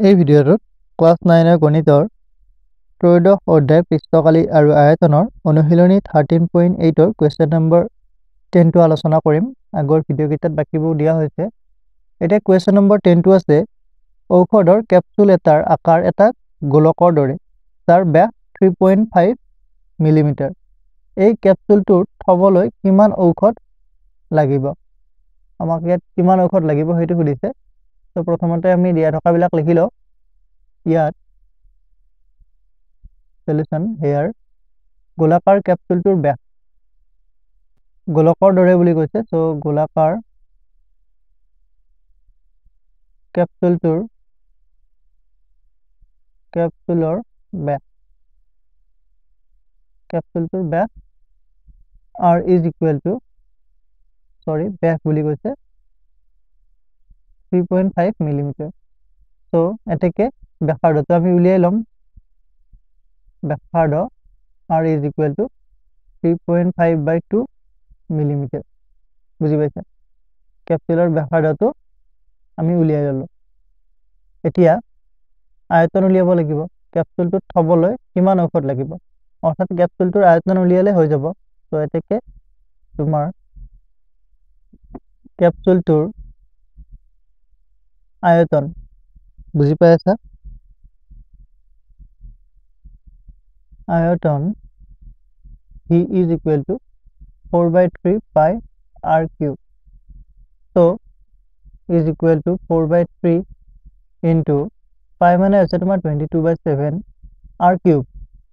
এই ভিডিঅ'টোত ক্লাছ নাইনৰ গণিতৰ ত্ৰয়োদশ অধ্যায় পৃষ্ঠকালী আৰু আয়তনৰ অনুশীলনী থাৰ্টিন পইণ্ট এইটৰ কুৱেশ্যন নম্বৰ টেনটো আলোচনা কৰিম। আগৰ ভিডিঅ'কেইটাত বাকীবোৰ দিয়া হৈছে। এতিয়া কুৱেশ্যন নম্বৰ টেনটো আছে ঔষধৰ কেপচুল এটাৰ আকাৰ এটা গোলকৰ দৰে যাৰ ব্যাস থ্ৰী পইণ্ট ফাইভ মিলিমিটাৰ এই কেপচুলটোৰ থ'বলৈ কিমান ঔষধ লাগিব? আমাক ইয়াত কিমান ঔষধ লাগিব সেইটো সুধিছে। ত' প্ৰথমতে আমি দিয়া থকাবিলাক লিখি লওঁ। ইয়াত চলিউশ্যন হেয়াৰ গোলাকাৰ কেপচুলটোৰ ব্যাস। গোলকৰ দৰে বুলি কৈছে চ' গোলাকাৰ কেপচুলটোৰ কেপচুলৰ ব্যাস। কেপচুলটোৰ ব্যাস আৰ ইজ ইকুৱেল টু চৰি ব্যাস বুলি কৈছে। Three point five millimetre so' এতেকে ব্যাসাৰ্ধটো আমি উলিয়াই ল'ম। ব্যাসাৰ্ধ R is equal to three point five by two millimetre বুজি পাইছে? কেপচুলৰ ব্যাসাৰ্ধটো আমি উলিয়াই ল'লোঁ। এতিয়া আয়তন উলিয়াব লাগিব। কেপচুলটোত থ'বলৈ কিমান ঔষধ লাগিব? অৰ্থাৎ কেপচুলটোৰ আয়তন উলিয়ালে হৈ যাব। ত' এতেকে তোমাৰ কেপচুলটোৰ আয়তন। বুজি পাই আছা আয়তন V is equal to four by three pi R cube so' is equal to four by three into pi মানে আছে তোমাৰ twenty two by seven R cube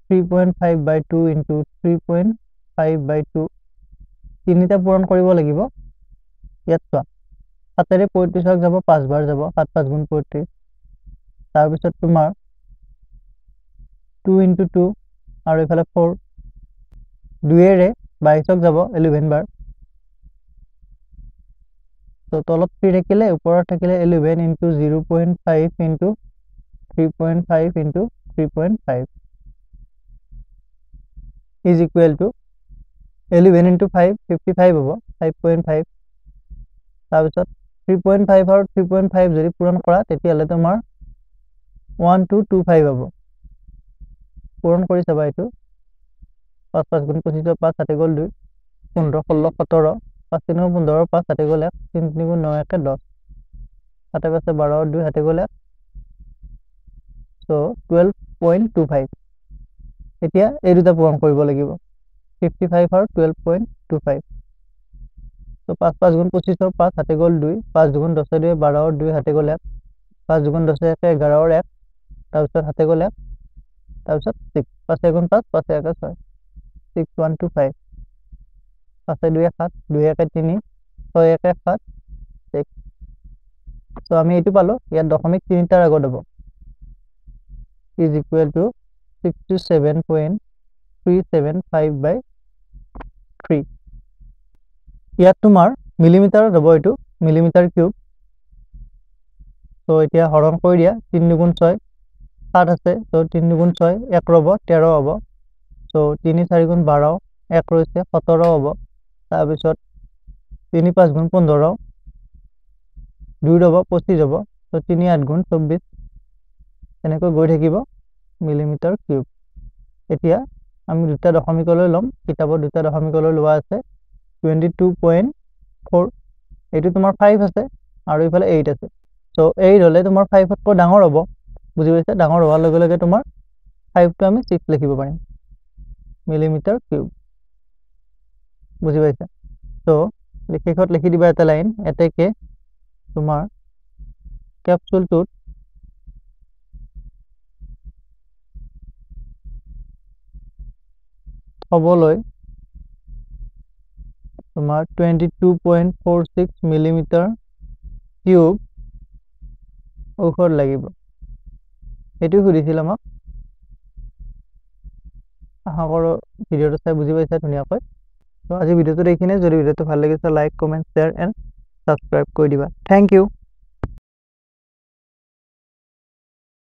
three point five by two into three point five by two তিনিটা পূৰণ কৰিব লাগিব। ইয়াত চোৱা। সাতেৰে পঁয়ত্ৰিছক যাব পাঁচবাৰ যাব সাত পাঁচ গুণ পঁয়ত্ৰিছ তাৰপিছত তোমাৰ টু ইণ্টু টু আৰু এইফালে ফ'ৰ দুয়েৰে বাইছক যাব এলেভেন বাৰ। তো তলত থ্ৰী থাকিলে ওপৰত থাকিলে eleven into zero' point five into three point five into three point five is equal to eleven into five fifty five হ'ব ফাইভ পইণ্ট ফাইভ তাৰপিছত থ্ৰী পইণ্ট ফাইভ আৰু থ্ৰী পইণ্ট ফাইভ যদি পূৰণ কৰা তেতিয়াহ'লে তোমাৰ ওৱান টু টু ফাইভ হ'ব। পূৰণ কৰি চাবা এইটো। পাঁচ পাঁচ গুণ পঁচিছৰ পাঁচ ষাঠি গ'ল দুই। পোন্ধৰ ষোল্ল সোতৰ পাঁচ তিনি পোন্ধৰ পাঁচ ষাঠি গ'ল এক। তিনি তিনি গুণ ন একে দহ। সাতে পাঁচে বাৰ দুই ষাঠি গ'ল এক। So' twelve point two five এতিয়া এই দুটা পূৰণ কৰিব লাগিব। ফিফটি ফাইভ আৰু টুৱেল্ভ পইণ্ট টু ফাইভ তো পাঁচ পাঁচ গুণ পঁচিছৰ পাঁচ হাতে গ'ল দুই পাঁচ দুগুণ দহে দুই বাৰৰ দুই হাতে গ'ল এক পাঁচ দুগুণ দহে একে এঘাৰৰ এক তাৰপিছত হাতে গ'ল এক তাৰপিছত ছিক্স পাঁচ এগুণ পাঁচ পাঁচ একে ছয় ছিক্স ওৱান টু ফাইভ পাঁচে দুই সাত দুই একে তিনি ছয় একে সাত ছিক্স চ' আমি এইটো পালোঁ ইয়াত দশমিক তিনিটাৰ আগত হ'ব is equal to sixty seven point three seven five by three. ইয়াত তোমাৰ মিলিমিটাৰত হ'ব এইটো মিলিমিটাৰ কিউব ত' এতিয়া হৰণ কৰি দিয়া তিনি দুগুণ ছয় সাত আছে ত' তিনি দুগুণ ছয় এক ৰ'ব তেৰ হ'ব। চ' তিনি চাৰি গুণ বাৰ এক ৰৈছে সোতৰ হ'ব। তাৰপিছত তিনি পাঁচ গুণ পোন্ধৰ দুই ৰ'ব পঁচিছ হ'ব। ত' তিনি আঠ গুণ চৌব্বিছ এনেকৈ গৈ থাকিব মিলিমিটাৰ কিউব এতিয়া আমি দুটা দশমিকলৈ ল'ম কিতাপত দুটা দশমিকলৈ লোৱা আছে। টুৱেণ্টি টু পইণ্ট ফ'ৰ এইটো তোমাৰ ফাইভ আছে আৰু এইফালে এইট আছে। চ' এইট হ'লে তোমাৰ ফাইভতকৈ ডাঙৰ হ'ব বুজি পাইছা? ডাঙৰ হোৱাৰ লগে লগে তোমাৰ ফাইভটো আমি ছিক্স লিখিব পাৰিম। মিলিমিটাৰ কিউব বুজি পাইছা? চ' শেষত লিখি দিবা এটা লাইন এতেকে তোমাৰ কেপচুলটোত থ'বলৈ তোমাৰ twenty two point four six millimetre cube ঔষধ লাগিব। সেইটো সুধিছিল আমাক। আশা কৰোঁ ভিডিঅ'টো চাই বুজি পাইছা ধুনীয়াকৈ। ত' আজি ভিডিঅ'টোত এইখিনিয়ে যদি ভিডিঅ'টো ভাল লাগিছে like comment share and subscribe কৰি দিবা। Thank U